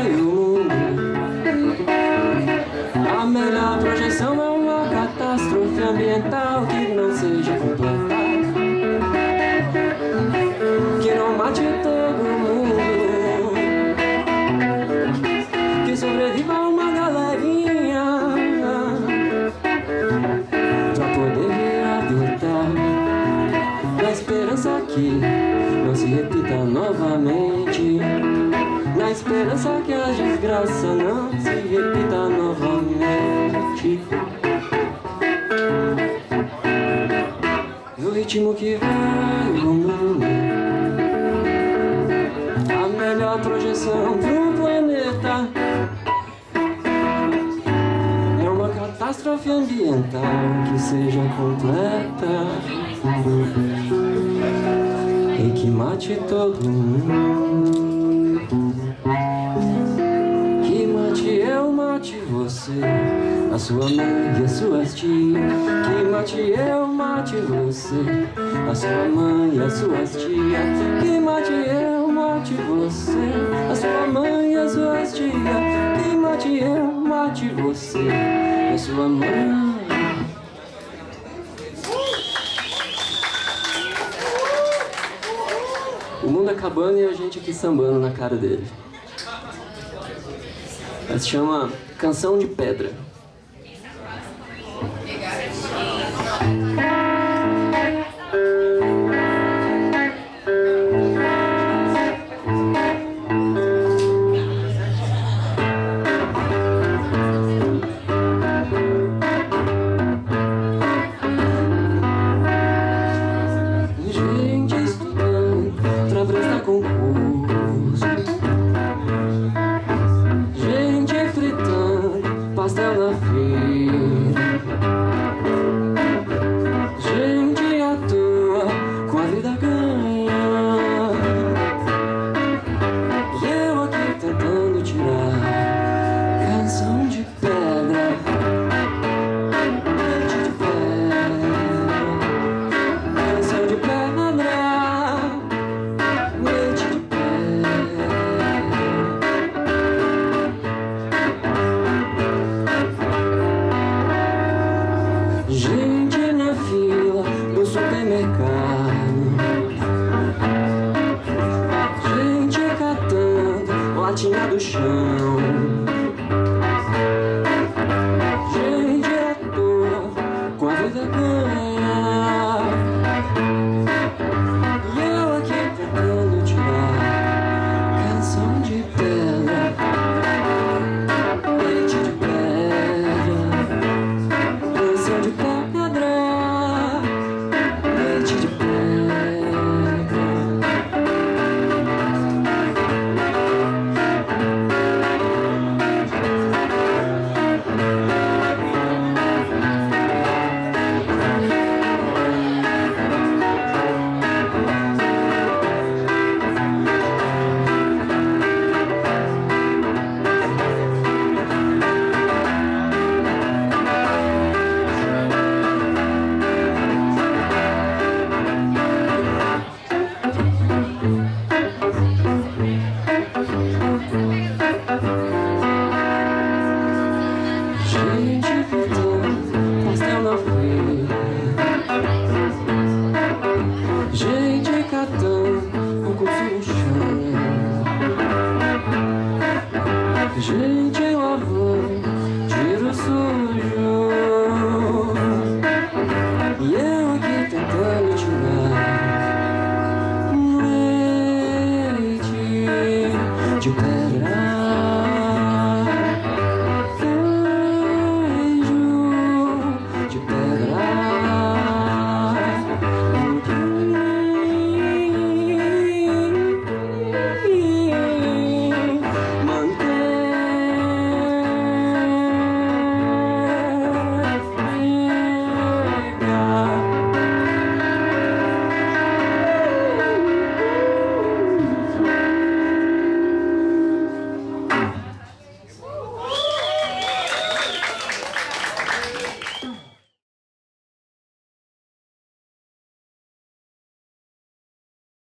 caiu. A melhor projeção é uma catástrofe ambiental que não seja complementar. Que não mate todo mundo. Que sobreviva uma galerinha. Pra poder readotar. Na esperança que não se repita novamente. Esperança que a desgraça não se repita novamente No ritmo que vai o mundo A melhor projeção pro planeta É uma catástrofe ambiental que seja completa E que mate todo mundo mate você a sua mãe e as suas tias Que mate eu, mate você A sua mãe e as suas tias Que mate eu, mate você A sua mãe e as suas tias Que mate eu, mate você A sua mãe. O mundo acabando e a gente aqui sambando na cara dele. Ela se chama Canção de Pedra. Gente na fila do supermercado. Gente catando latinha do chão Gente catando o no chão Gente lavando tiro sujo. E eu aqui tentando tirar um de pé